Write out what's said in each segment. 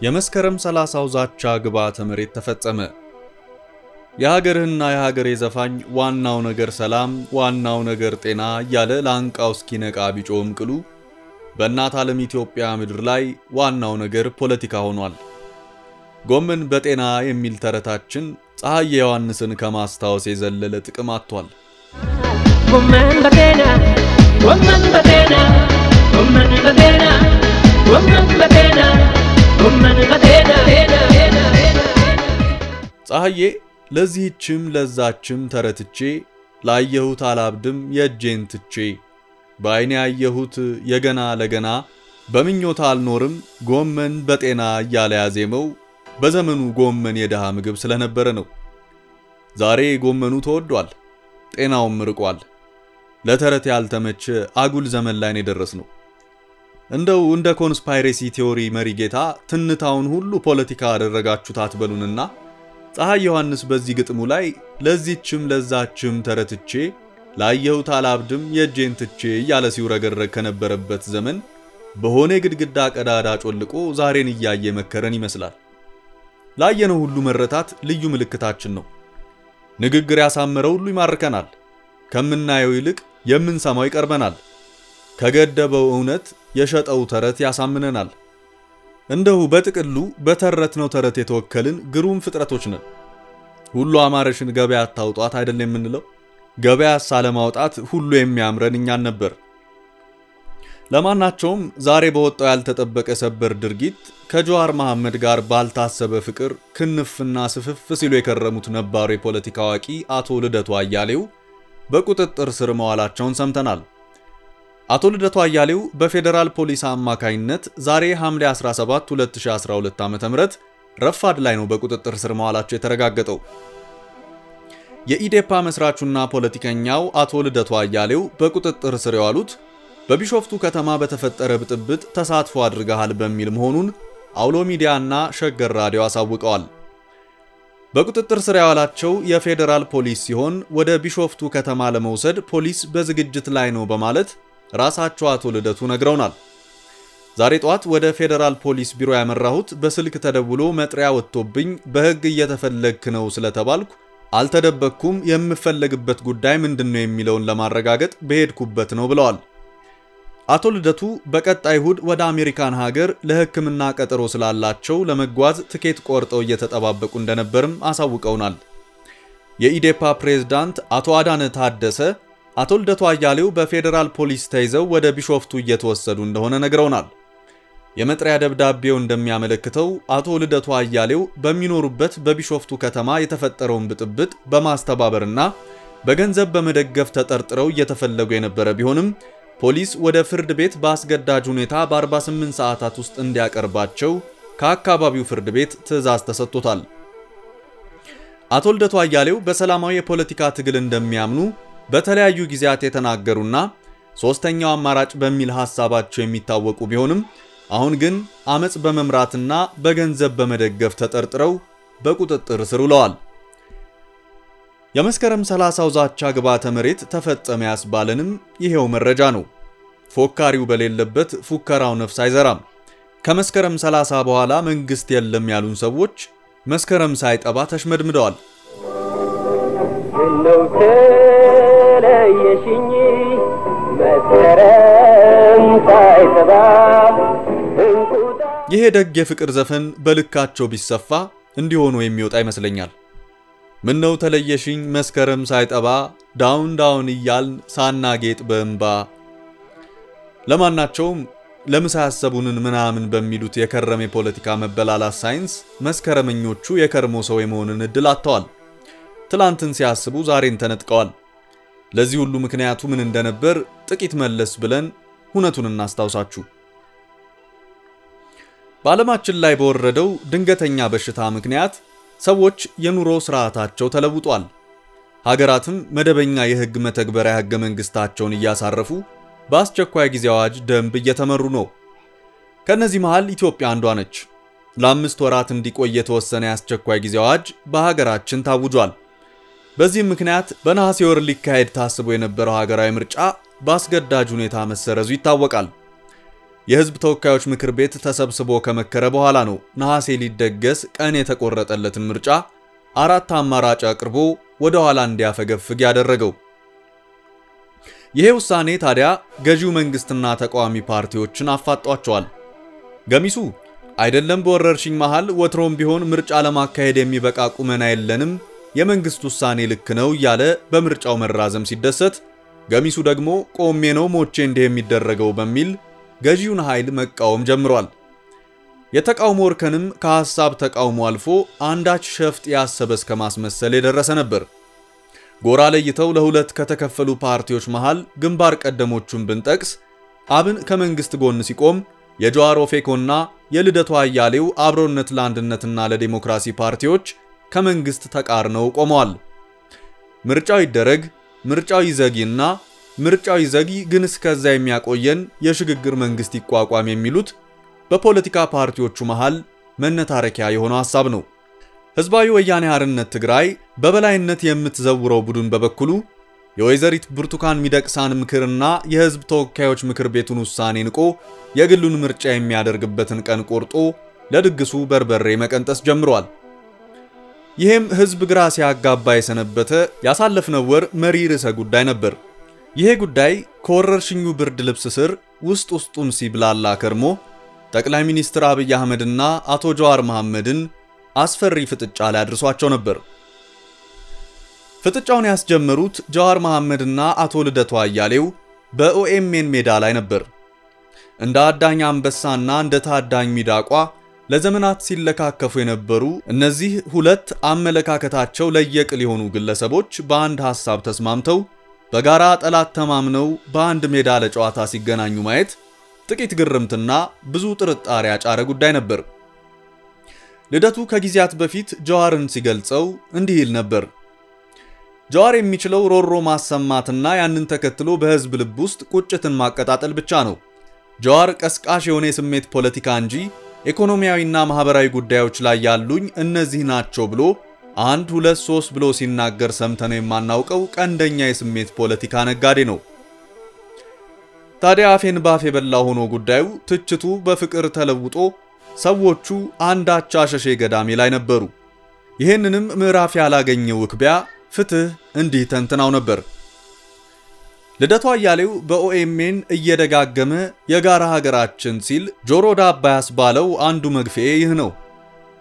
የመስከረም ሰላሳው ዛቻ ግብዓተ መሬት ተፈጸመ። የሀገርህና የሀገሬ ዘፋኝ ዋናው ነገር ሰላም፣ ዋናው ነገር ጤና እያለ ለአንቃው እስኪነቃ ቢጮህም ቅሉ በእናት ዓለም ኢትዮጵያ ምድር ላይ ዋናው ነገር ፖለቲካ ሆኗል። ጎመን በጤና የሚል ተረታችን ፀሐዬ ዮሐንስን ከማስታወስ የዘለለ ጥቅም አጥቷል። ጎመን በጤና ጎመን በጤና ጎመን በጤና ጎመን በጤና ፀሐዬ ለዚህችም ለዛችም ተረትቼ ላየሁት አላብድም የእጄን ትቼ በዓይኔ ያየሁት የገና ለገና በምኞት አልኖርም ጎመን በጤና እያለ ያዜመው በዘመኑ ጎመን የድሃ ምግብ ስለነበረ ነው። ዛሬ ጎመኑ ተወዷል፣ ጤናውም ርቋል። ለተረት ያልተመቸ አጉል ዘመን ላይ ነው የደረስነው። እንደው እንደ conspiracy theory መሪ ጌታ ትንታውን ሁሉ ፖለቲካ አደረጋችሁት አትበሉንና ፀሐይ ዮሐንስ በዚህ ግጥሙ ላይ ለዚህችም ለዛችም ተረትቼ ላየሁት አላብድም የእጄን ትቼ እያለ ሲውረገረግ ከነበረበት ዘመን በሆነ የግድግዳ ቀዳዳ ጮልቆ ዛሬን እያየ መከረን ይመስላል። ላየነው ሁሉ መረታት ልዩ ምልክታችን ነው። ንግግር ያሳመረው ሁሉ ይማርከናል። ከምናየው ይልቅ የምንሰማው ይቀርበናል። ከገደበው እውነት የሸጠው ተረት ያሳምነናል። እንደው በጥቅሉ በተረትነው ተረት የተወከልን ግሩም ፍጥረቶች ነን። ሁሉ አማረሽን ገበያ አታውጧት አይደል የምንለው? ገበያ ሳለማውጣት ሁሉ የሚያምረን እኛን ነበር። ለማናቸውም ዛሬ በወጣው ያልተጠበቀ ሰበር ድርጊት ከጀዋር መሐመድ ጋር ባልታሰበ ፍቅር ክንፍና ስፍፍ ሲሉ የከረሙት ነባሩ የፖለቲካ አዋቂ አቶ ልደቱ አያሌው በቁጥጥር ስር መዋላቸውን ሰምተናል። አቶ ልደቱ አያሌው በፌዴራል ፖሊስ አማካኝነት ዛሬ ሐምሌ 17 2012 ዓ.ም ረፋድ ላይ ነው በቁጥጥር ስር መዋላቸው የተረጋገጠው። የኢዴፓ መስራቹና ፖለቲከኛው አቶ ልደቱ አያሌው በቁጥጥር ስር የዋሉት በቢሾፍቱ ከተማ በተፈጠረ ብጥብጥ ተሳትፎ አድርገሃል በሚል መሆኑን አውሎ ሚዲያና ሸገር ራዲዮ አሳውቀዋል። በቁጥጥር ስር ያዋላቸው የፌዴራል ፖሊስ ሲሆን ወደ ቢሾፍቱ ከተማ ለመውሰድ ፖሊስ በዝግጅት ላይ ነው በማለት ራሳቸው አቶ ልደቱ ነግረውናል። ዛሬ ጠዋት ወደ ፌዴራል ፖሊስ ቢሮ ያመራሁት በስልክ ተደውሎ መጥሪያ ወጥቶብኝ በሕግ እየተፈለግክ ነው ስለተባልኩ አልተደበቅኩም፣ የምፈለግበት ጉዳይ ምንድን ነው የሚለውን ለማረጋገጥ በሄድኩበት ነው ብለዋል። አቶ ልደቱ በቀጣይ እሁድ ወደ አሜሪካን ሀገር ለሕክምና ቀጠሮ ስላላቸው ለመጓዝ ትኬት ቆርጠው እየተጠባበቁ እንደነበርም አሳውቀውናል። የኢዴፓ ፕሬዝዳንት አቶ አዳነ ታደሰ አቶ ልደቱ አያሌው በፌዴራል ፖሊስ ተይዘው ወደ ቢሾፍቱ እየተወሰዱ እንደሆነ ነግረውናል። የመጥሪያ ደብዳቤው እንደሚያመለክተው አቶ ልደቱ አያሌው በሚኖሩበት በቢሾፍቱ ከተማ የተፈጠረውን ብጥብጥ በማስተባበርና በገንዘብ በመደገፍ ተጠርጥረው እየተፈለጉ የነበረ ቢሆንም ፖሊስ ወደ ፍርድ ቤት በአስገዳጅ ሁኔታ በ48 ሰዓታት ውስጥ እንዲያቀርባቸው ከአካባቢው ፍርድ ቤት ትዕዛዝ ተሰጥቶታል። አቶ ልደቱ አያሌው በሰላማዊ የፖለቲካ ትግል እንደሚያምኑ በተለያዩ ጊዜያት የተናገሩና ሶስተኛው አማራጭ በሚል ሐሳባቸው የሚታወቁ ቢሆንም አሁን ግን አመጽ በመምራትና በገንዘብ በመደገፍ ተጠርጥረው በቁጥጥር ስር ውለዋል። የመስከረም 30ው ዛቻ ግብዓተ መሬት ተፈጸመ ያስባለንም ይሄው መረጃ ነው። ፎካሪው በሌለበት ፉከራው ነፍስ አይዘራም። ከመስከረም 30 በኋላ መንግስት የለም ያሉን ሰዎች መስከረም ሳይጠባ ተሽመድምደዋል። ተለየሽኝ መስከረም እንቁጣ ይሄ ደግ የፍቅር ዘፈን በልካቸው ቢሰፋ እንዲሆኑ የሚወጣ ይመስለኛል። ምነው ተለየሽኝ መስከረም ሳይጠባ down down እያልን ሳናጌጥ በእንባ። ለማናቸውም ለምሳ ያሰቡንን ምናምን በሚሉት የከረመ የፖለቲካ መበላላት ሳይንስ መስከረመኞቹ የከርሞ ሰው የመሆንን እድል አጥተዋል። ትላንትን ሲያስቡ ዛሬን ተነጥቀዋል። ለዚህ ሁሉ ምክንያቱ ምን እንደነበር ጥቂት መለስ ብለን ሁነቱን እናስታውሳችሁ። በዓለማችን ላይ በወረደው ድንገተኛ በሽታ ምክንያት ሰዎች የኑሮ ስርዓታቸው ተለውጧል። ሀገራትም መደበኛ የሕግ መተግበሪያ ሕገ መንግስታቸውን እያሳረፉ በአስቸኳይ ጊዜ አዋጅ ደንብ እየተመሩ ነው። ከእነዚህ መሃል ኢትዮጵያ አንዷ ነች። ለአምስት ወራት እንዲቆይ የተወሰነ የአስቸኳይ ጊዜ አዋጅ በሀገራችን ታውጇል። በዚህም ምክንያት በነሐሴ ወር ሊካሄድ ታስቦ የነበረው ሀገራዊ ምርጫ በአስገዳጅ ሁኔታ መሰረዙ ይታወቃል። የህዝብ ተወካዮች ምክር ቤት ተሰብስቦ ከመከረ በኋላ ነው ነሐሴ ሊደገስ ቀን የተቆረጠለትን ምርጫ አራት አማራጭ አቅርቦ ወደ ኋላ እንዲያፈገፍግ ያደረገው። ይሄ ውሳኔ ታዲያ ገዢው መንግስትና ተቃዋሚ ፓርቲዎችን አፋጧቸዋል። ገሚሱ አይደለም በወረርሽኝ መሃል ወትሮም ቢሆን ምርጫ ለማካሄድ የሚበቃ ቁመና የለንም፣ የመንግስት ውሳኔ ልክ ነው እያለ በምርጫው መራዘም ሲደሰት፣ ገሚሱ ደግሞ ቆሜ ነው ሞቼ እንዲህ የሚደረገው በሚል ገዢውን ኃይል መቃወም ጀምሯል። የተቃውሞ እርከንም ከሐሳብ ተቃውሞ አልፎ አንዳች ሸፍጥ ያሰበ እስከ ማስመሰል የደረሰ ነበር። ጎራ ለይተው ለሁለት ከተከፈሉ ፓርቲዎች መሃል ግንባር ቀደሞቹን ብንጠቅስ አብን ከመንግስት ጎን ሲቆም የጀዋር ኦፌኮና የልደቱ አያሌው አብሮነት ለአንድነትና ለዲሞክራሲ ፓርቲዎች ከመንግስት ተቃርነው ቆመዋል። ምርጫው ይደረግ፣ ምርጫው ይዘግይና ምርጫው ይዘግይ ግን እስከዛ የሚያቆየን የሽግግር መንግስት ይቋቋም የሚሉት በፖለቲካ ፓርቲዎቹ መሃል መነታረኪያ የሆነው ሐሳብ ነው። ህዝባዊ ወያኔ ሓርነት ትግራይ በበላይነት የምትዘውረው ቡድን በበኩሉ የወይዘሪት ብርቱካን ሚደቅሳን ምክርና የህዝብ ተወካዮች ምክር ቤቱን ውሳኔ ንቆ የግሉን ምርጫ የሚያደርግበትን ቀን ቆርጦ ለድግሱ በርበሬ መቀንጠስ ጀምሯል። ይህም ህዝብ ግራ ሲያጋባ የሰነበተ ያሳለፍነው ወር መሪ ርዕሰ ጉዳይ ነበር። ይሄ ጉዳይ ከወረርሽኙ ብርድ ልብስ ስር ውስጥ ውስጡን ሲብላላ ከርሞ ጠቅላይ ሚኒስትር አብይ አህመድና አቶ ጀዋር መሐመድን አስፈሪ ፍጥጫ ላይ አድርሷቸው ነበር። ፍጥጫውን ያስጀመሩት ጀዋር መሐመድና አቶ ልደቱ አያሌው በኦኤምኤን ሜዳ ላይ ነበር። እንደ አዳኝ አንበሳና እንደ ታዳኝ ሚዳቋ ለዘመናት ሲለካከፉ የነበሩ እነዚህ ሁለት አመለካከታቸው ለየቅል የሆኑ ግለሰቦች በአንድ ሐሳብ ተስማምተው በጋራ ጠላት ተማምነው በአንድ ሜዳ ለጨዋታ ሲገናኙ ማየት ጥቂት ግርምትና ብዙ ጥርጣሬ ያጫረ ጉዳይ ነበር። ልደቱ ከጊዜያት በፊት ጀዋርን ሲገልጸው እንዲህ ይል ነበር። ጀዋር የሚችለው ሮሮ ማሰማትና ያንን ተከትሎ በህዝብ ልብ ውስጥ ቁጭትን ማቀጣጠል ብቻ ነው። ጀዋር ቀስቃሽ የሆነ የስሜት ፖለቲካ እንጂ ኢኮኖሚያዊና ማህበራዊ ጉዳዮች ላይ ያሉኝ እነዚህ ናቸው ብሎ አንድ ሁለት ሶስት ብሎ ሲናገር ሰምተነው የማናውቀው ቀንደኛ የስሜት ፖለቲካ ነጋዴ ነው። ታዲያ አፌን ባፍ የበላ ሆኖ ጉዳዩ ትችቱ በፍቅር ተለውጦ ሰዎቹ አንዳች አሸሼ ገዳሜ ላይ ነበሩ። ይህንንም ምዕራፍ ያላገኘው ውክቢያ ፍትህ እንዲህ ተንትናው ነበር። ልደቱ አያሌው በ OMN እየደጋገመ የጋራ ሀገራችን ሲል ጆሮ ዳባ ያስባለው አንዱ መግፌ ይህ ነው።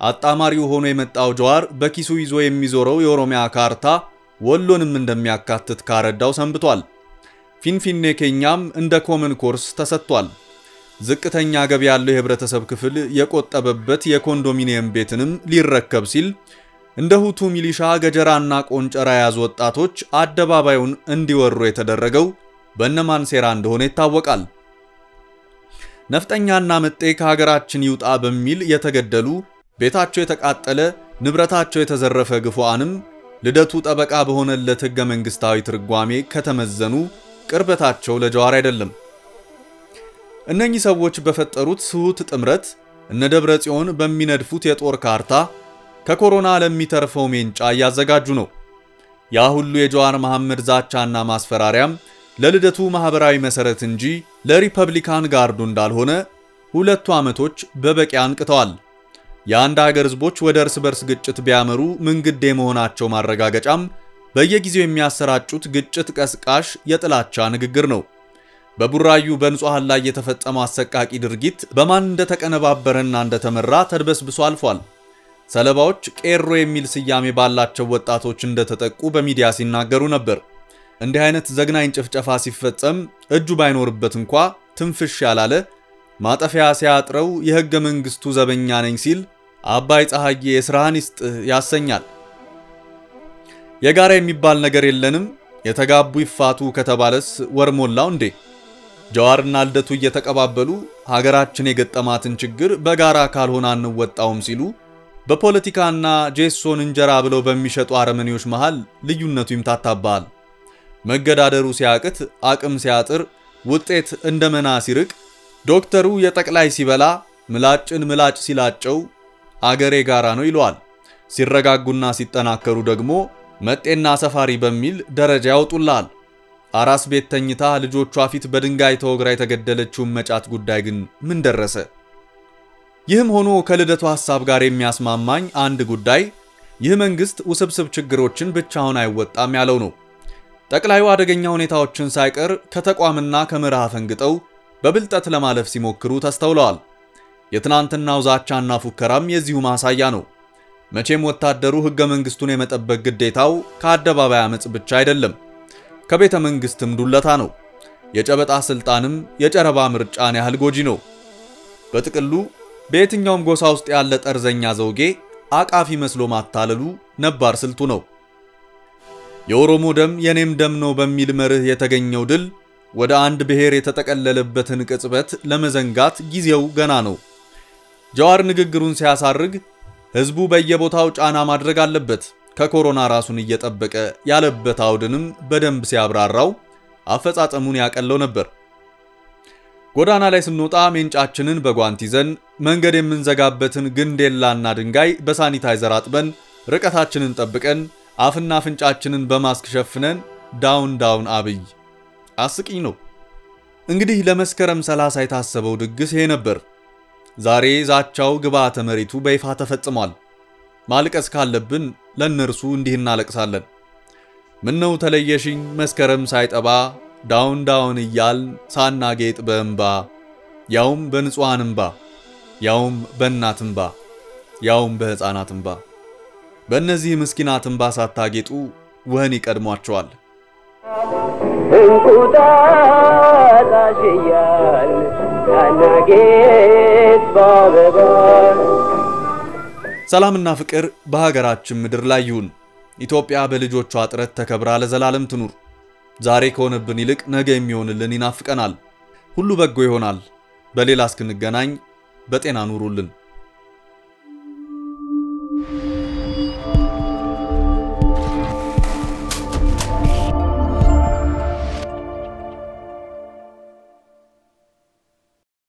አጣማሪው ሆኖ የመጣው ጀዋር በኪሱ ይዞ የሚዞረው የኦሮሚያ ካርታ ወሎንም እንደሚያካትት ካረዳው ሰንብቷል። Finfinnee keenya ም እንደ common course ተሰጥቷል። ዝቅተኛ ገቢ ያለው የህብረተሰብ ክፍል የቆጠበበት የኮንዶሚኒየም ቤትንም ሊረከብ ሲል እንደ ሁቱ ሚሊሻ ገጀራና ቆንጨራ የያዙ ወጣቶች አደባባዩን እንዲወሩ የተደረገው በእነማን ሴራ እንደሆነ ይታወቃል። ነፍጠኛና መጤ ከሀገራችን ይውጣ በሚል የተገደሉ ቤታቸው የተቃጠለ ንብረታቸው የተዘረፈ ግፉዓንም ልደቱ ጠበቃ በሆነለት ህገ መንግስታዊ ትርጓሜ ከተመዘኑ ቅርበታቸው ለጀዋር አይደለም። እነኚህ ሰዎች በፈጠሩት ስሁት ጥምረት እነ ደብረ ጽዮን በሚነድፉት የጦር ካርታ ከኮሮና ለሚተርፈው ሜንጫ እያዘጋጁ ነው። ያ ሁሉ የጀዋር መሐመድ ዛቻና ማስፈራሪያም ለልደቱ ማህበራዊ መሰረት እንጂ ለሪፐብሊካን ጋርዱ እንዳልሆነ ሁለቱ ዓመቶች በበቂ አንቅተዋል። የአንድ ሀገር ህዝቦች ወደ እርስ በርስ ግጭት ቢያመሩ ምንግድ የመሆናቸው ማረጋገጫም በየጊዜው የሚያሰራጩት ግጭት ቀስቃሽ የጥላቻ ንግግር ነው። በቡራዩ በንጹሐን ላይ የተፈጸመው አሰቃቂ ድርጊት በማን እንደተቀነባበረና እንደተመራ ተድበስብሶ አልፏል። ሰለባዎች ቄሮ የሚል ስያሜ ባላቸው ወጣቶች እንደተጠቁ በሚዲያ ሲናገሩ ነበር። እንዲህ አይነት ዘግናኝ ጭፍጨፋ ሲፈጸም እጁ ባይኖርበት እንኳ ትንፍሽ ያላለ ማጠፊያ ሲያጥረው የህገ መንግስቱ ዘበኛ ነኝ ሲል አባይ ፀሐዬ የስራህን ይስጥህ ያሰኛል። የጋራ የሚባል ነገር የለንም፣ የተጋቡ ይፋቱ ከተባለስ ወር ሞላው እንዴ? ጀዋርና ልደቱ እየተቀባበሉ ሀገራችን የገጠማትን ችግር በጋራ ካልሆነ አንወጣውም ሲሉ በፖለቲካና ጄሶን እንጀራ ብለው በሚሸጡ አረመኔዎች መሃል ልዩነቱ ይምታታባል። መገዳደሩ ሲያቅት አቅም ሲያጥር ውጤት እንደ መና ሲርቅ ዶክተሩ የጠቅላይ ሲበላ ምላጭን ምላጭ ሲላጨው አገሬ ጋራ ነው ይለዋል። ሲረጋጉና ሲጠናከሩ ደግሞ መጤና ሰፋሪ በሚል ደረጃ ያወጡላል። አራስ ቤት ተኝታ ልጆቿ ፊት በድንጋይ ተወግራ የተገደለችውን መጫት ጉዳይ ግን ምን ደረሰ? ይህም ሆኖ ከልደቱ ሐሳብ ጋር የሚያስማማኝ አንድ ጉዳይ ይህ መንግስት ውስብስብ ችግሮችን ብቻውን አይወጣም ያለው ነው። ጠቅላዩ አደገኛ ሁኔታዎችን ሳይቀር ከተቋምና ከመርህ አፈንግጠው በብልጠት ለማለፍ ሲሞክሩ ተስተውለዋል። የትናንትናው ዛቻና ፉከራም የዚሁ ማሳያ ነው። መቼም ወታደሩ ሕገ መንግስቱን የመጠበቅ ግዴታው ከአደባባይ አመፅ ብቻ አይደለም፣ ከቤተ መንግስትም ዱለታ ነው። የጨበጣ ስልጣንም የጨረባ ምርጫን ያህል ጎጂ ነው። በጥቅሉ በየትኛውም ጎሳ ውስጥ ያለ ጠርዘኛ ዘውጌ አቃፊ መስሎ ማታለሉ ነባር ስልቱ ነው። የኦሮሞ ደም የኔም ደም ነው በሚል መርህ የተገኘው ድል ወደ አንድ ብሔር የተጠቀለለበትን ቅጽበት ለመዘንጋት ጊዜው ገና ነው። ጀዋር ንግግሩን ሲያሳርግ ህዝቡ በየቦታው ጫና ማድረግ አለበት፣ ከኮሮና ራሱን እየጠበቀ ያለበት አውድንም በደንብ ሲያብራራው አፈጻጸሙን ያቀለው ነበር። ጎዳና ላይ ስንወጣ ሜንጫችንን በጓንት ይዘን መንገድ የምንዘጋበትን ግንዴላና ድንጋይ በሳኒታይዘር አጥበን ርቀታችንን ጠብቀን አፍና አፍንጫችንን በማስክ ሸፍነን down down አብይ አስቂኝ ነው። እንግዲህ ለመስከረም 30 የታሰበው ድግስ ይሄ ነበር። ዛሬ ዛቻው ግብዓተ መሬቱ በይፋ ተፈጽሟል። ማልቀስ ካለብን ለእነርሱ እንዲህ እናለቅሳለን። ምነው ተለየሽኝ መስከረም ሳይጠባ down down እያልን ሳናጌጥ በእንባ ያውም በንጹሐን እንባ ያውም በእናት እንባ ያውም በሕፃናት እንባ በእነዚህ ምስኪናት እንባ ሳታጌጡ ወህኒ ይቀድሟቸዋል። እንቁጣጣሽ እያል ሳናጌጥ በአበባ ሰላምና ፍቅር በሀገራችን ምድር ላይ ይሁን። ኢትዮጵያ በልጆቿ ጥረት ተከብራ ለዘላለም ትኑር። ዛሬ ከሆነብን ይልቅ ነገ የሚሆንልን ይናፍቀናል። ሁሉ በጎ ይሆናል። በሌላ እስክንገናኝ በጤና ኑሩልን።